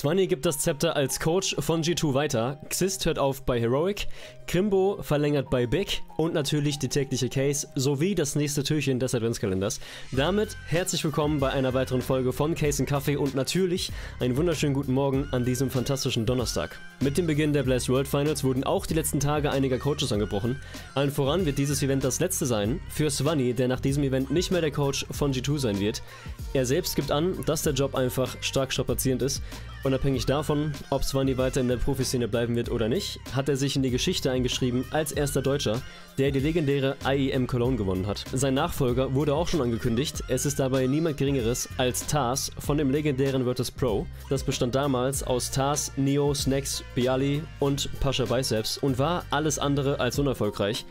Swanny gibt das Zepter als Coach von G2 weiter, Xist hört auf bei Heroic, Krimbo verlängert bei Big und natürlich die tägliche Case sowie das nächste Türchen des Adventskalenders. Damit herzlich willkommen bei einer weiteren Folge von Case Kaffee und natürlich einen wunderschönen guten Morgen an diesem fantastischen Donnerstag. Mit dem Beginn der Blast World Finals wurden auch die letzten Tage einiger Coaches angebrochen. Allen voran wird dieses Event das letzte sein für Swanny, der nach diesem Event nicht mehr der Coach von G2 sein wird. Er selbst gibt an, dass der Job einfach stark strapazierend ist Unabhängig davon, ob Swanny weiter in der Profiszene bleiben wird oder nicht, hat er sich in die Geschichte eingeschrieben als erster Deutscher, der die legendäre IEM Cologne gewonnen hat. Sein Nachfolger wurde auch schon angekündigt, es ist dabei niemand geringeres als Tars von dem legendären Virtus Pro. Das bestand damals aus Tars, Neo, Snacks, Bialy und Pascha Biceps und war alles andere als unerfolgreich.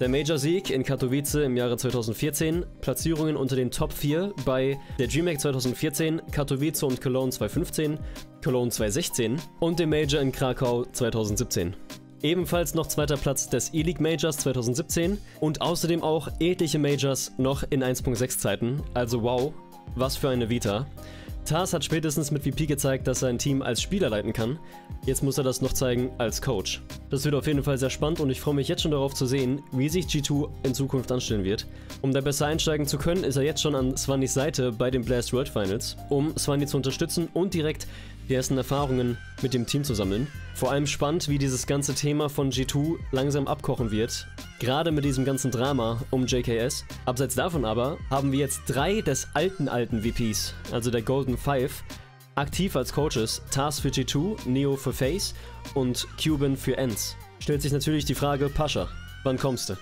Der Major-Sieg in Katowice im Jahre 2014, Platzierungen unter den Top 4 bei der GMAC 2014, Katowice und Cologne 2015, Cologne 2016 und dem Major in Krakau 2017. Ebenfalls noch zweiter Platz des E-League Majors 2017 und außerdem auch etliche Majors noch in 1.6 Zeiten, also wow, was für eine Vita. Tars hat spätestens mit VP gezeigt, dass er ein Team als Spieler leiten kann. Jetzt muss er das noch zeigen als Coach. Das wird auf jeden Fall sehr spannend und ich freue mich jetzt schon darauf zu sehen, wie sich G2 in Zukunft anstellen wird. Um da besser einsteigen zu können, ist er jetzt schon an Swannys Seite bei den Blast World Finals, um Swanny zu unterstützen und direkt die ersten Erfahrungen mit dem Team zu sammeln. Vor allem spannend, wie dieses ganze Thema von G2 langsam abkochen wird. Gerade mit diesem ganzen Drama um JKS. Abseits davon aber haben wir jetzt drei des alten alten VPs, also der Golden Five, aktiv als Coaches. Tars für G2, Neo für Face und Cuban für Ends. Stellt sich natürlich die Frage, Pascha, wann kommst du?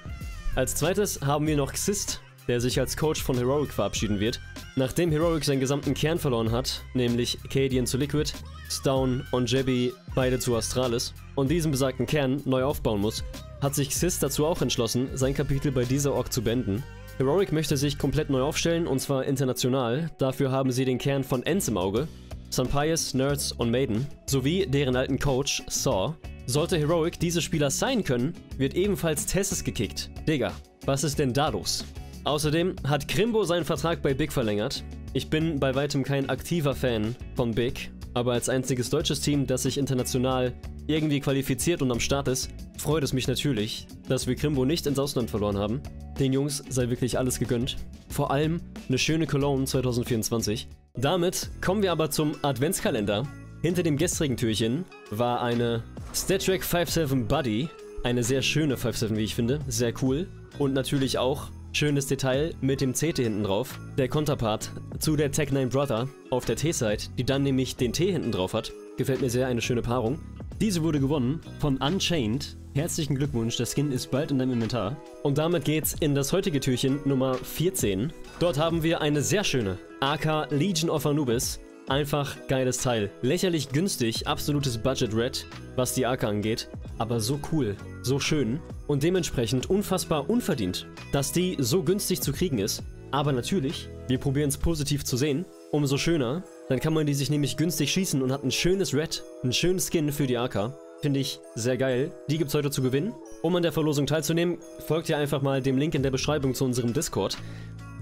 Als zweites haben wir noch Xist, der sich als Coach von Heroic verabschieden wird. Nachdem Heroic seinen gesamten Kern verloren hat, nämlich Cadian zu Liquid, Stone und Jebby beide zu Astralis, und diesen besagten Kern neu aufbauen muss, hat sich Sis dazu auch entschlossen, sein Kapitel bei dieser Org zu beenden. Heroic möchte sich komplett neu aufstellen und zwar international, dafür haben sie den Kern von Ents im Auge, Sunpius, Nerds und Maiden, sowie deren alten Coach, Saw. Sollte Heroic diese Spieler sein können, wird ebenfalls Tessis gekickt. Digga, was ist denn da los? Außerdem hat Krimbo seinen Vertrag bei Big verlängert. Ich bin bei weitem kein aktiver Fan von Big, aber als einziges deutsches Team, das sich international irgendwie qualifiziert und am Start ist, freut es mich natürlich, dass wir Krimbo nicht ins Ausland verloren haben. Den Jungs sei wirklich alles gegönnt. Vor allem eine schöne Cologne 2024. Damit kommen wir aber zum Adventskalender. Hinter dem gestrigen Türchen war eine StatTrack 57 Buddy. Eine sehr schöne 57, wie ich finde. Sehr cool. Und natürlich auch Schönes Detail mit dem CT hinten drauf. Der Konterpart zu der Tech9 Brother auf der T-Side, die dann nämlich den T hinten drauf hat. Gefällt mir sehr, eine schöne Paarung. Diese wurde gewonnen von Unchained. Herzlichen Glückwunsch, der Skin ist bald in deinem Inventar. Und damit geht's in das heutige Türchen Nummer 14. Dort haben wir eine sehr schöne AK Legion of Anubis. Einfach geiles Teil. Lächerlich günstig, absolutes Budget Red, was die AK angeht. Aber so cool, so schön und dementsprechend unfassbar unverdient, dass die so günstig zu kriegen ist. Aber natürlich, wir probieren es positiv zu sehen. Umso schöner, dann kann man die sich nämlich günstig schießen und hat ein schönes Red, ein schönes Skin für die AK. Finde ich sehr geil. Die gibt es heute zu gewinnen. Um an der Verlosung teilzunehmen, folgt ihr einfach mal dem Link in der Beschreibung zu unserem Discord.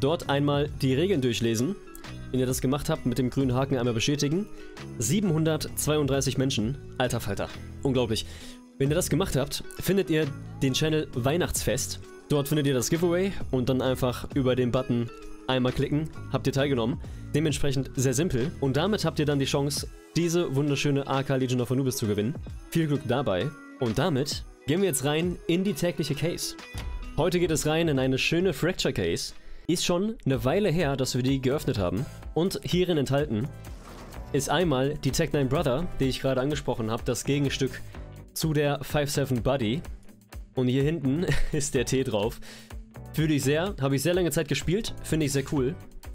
Dort einmal die Regeln durchlesen. Wenn ihr das gemacht habt, mit dem grünen Haken einmal bestätigen. 732 Menschen. Alter Falter. Unglaublich. Wenn ihr das gemacht habt, findet ihr den Channel Weihnachtsfest. Dort findet ihr das Giveaway und dann einfach über den Button einmal klicken, habt ihr teilgenommen. Dementsprechend sehr simpel und damit habt ihr dann die Chance, diese wunderschöne AK Legion of Anubis zu gewinnen. Viel Glück dabei und damit gehen wir jetzt rein in die tägliche Case. Heute geht es rein in eine schöne Fracture Case. Ist schon eine Weile her, dass wir die geöffnet haben und hierin enthalten ist einmal die Tech9 Brother, die ich gerade angesprochen habe, das Gegenstück zu der 5-7 Buddy. Und hier hinten ist der T drauf. Fühle ich sehr, habe ich sehr lange Zeit gespielt, finde ich sehr cool.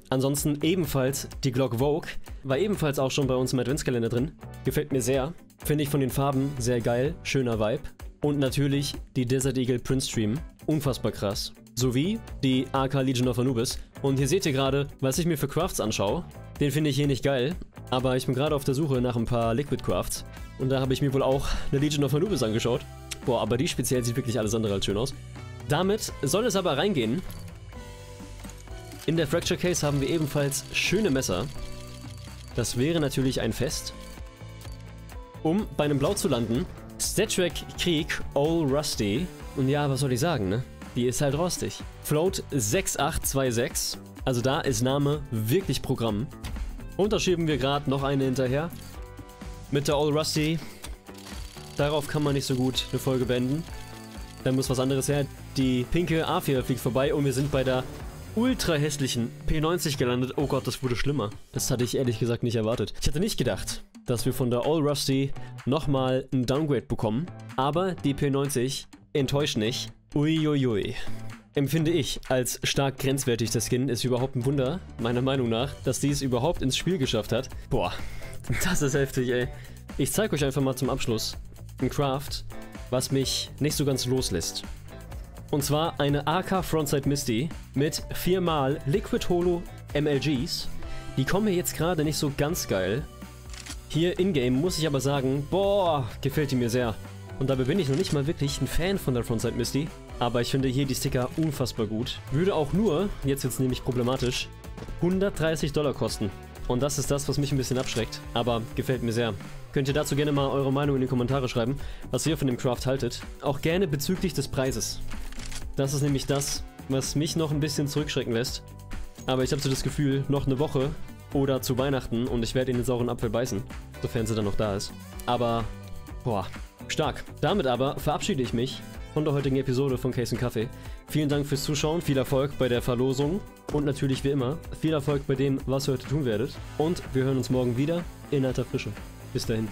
Ansonsten ebenfalls die Glock Vogue, war ebenfalls auch schon bei uns im Adventskalender drin. Gefällt mir sehr, finde ich von den Farben sehr geil, schöner Vibe. Und natürlich die Desert Eagle Prince Stream, unfassbar krass. Sowie die AK Legion of Anubis. Und hier seht ihr gerade, was ich mir für Crafts anschaue. Den finde ich hier nicht geil, aber ich bin gerade auf der Suche nach ein paar Liquid Crafts. Und da habe ich mir wohl auch eine Legion of Anubis angeschaut. Boah, aber die speziell sieht wirklich alles andere als schön aus. Damit soll es aber reingehen. In der Fracture Case haben wir ebenfalls schöne Messer. Das wäre natürlich ein Fest. um bei einem Blau zu landen. Star Krieg All Rusty. Und ja, was soll ich sagen, ne? Die ist halt rostig. Float 6826. Also da ist Name wirklich Programm. Und da schieben wir gerade noch eine hinterher. Mit der All Rusty. Darauf kann man nicht so gut eine Folge beenden. Da muss was anderes her. Die pinke A4 fliegt vorbei und wir sind bei der ultra hässlichen P90 gelandet. Oh Gott, das wurde schlimmer. Das hatte ich ehrlich gesagt nicht erwartet. Ich hatte nicht gedacht, dass wir von der All Rusty nochmal ein Downgrade bekommen. Aber die P90 enttäuscht nicht. Uiuiui. Empfinde ich als stark grenzwertig der Skin. Ist überhaupt ein Wunder, meiner Meinung nach, dass die es überhaupt ins Spiel geschafft hat. Boah, das ist heftig, ey. Ich zeige euch einfach mal zum Abschluss ein Craft, was mich nicht so ganz loslässt. Und zwar eine AK Frontside Misty mit viermal Liquid Holo MLGs. Die kommen mir jetzt gerade nicht so ganz geil. Hier in-game muss ich aber sagen, boah, gefällt die mir sehr. Und dabei bin ich noch nicht mal wirklich ein Fan von der Frontside Misty. Aber ich finde hier die Sticker unfassbar gut. Würde auch nur, jetzt wird es nämlich problematisch, 130 Dollar kosten. Und das ist das, was mich ein bisschen abschreckt. Aber gefällt mir sehr. Könnt ihr dazu gerne mal eure Meinung in die Kommentare schreiben, was ihr von dem Craft haltet. Auch gerne bezüglich des Preises. Das ist nämlich das, was mich noch ein bisschen zurückschrecken lässt. Aber ich habe so das Gefühl, noch eine Woche oder zu Weihnachten und ich werde in den sauren Apfel beißen, sofern sie dann noch da ist. Aber, boah, stark. Damit aber verabschiede ich mich von der heutigen Episode von Case Kaffee. Vielen Dank fürs Zuschauen, viel Erfolg bei der Verlosung und natürlich wie immer viel Erfolg bei dem, was ihr heute tun werdet. Und wir hören uns morgen wieder in alter Frische. Bis dahin.